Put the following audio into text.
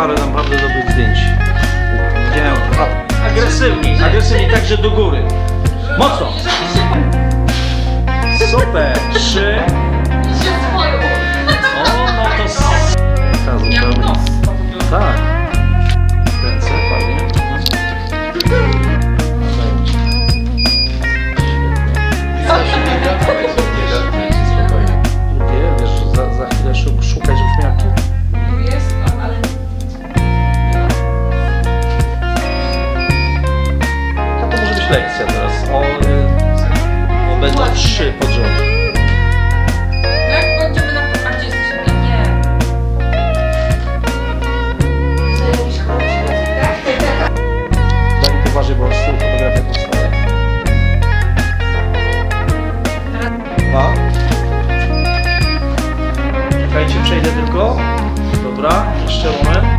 parę naprawdę dobrych zdjęć. Widziałem agresywnie, agresywnie, także do góry. Mocno! Super! Trzy. jeszcze.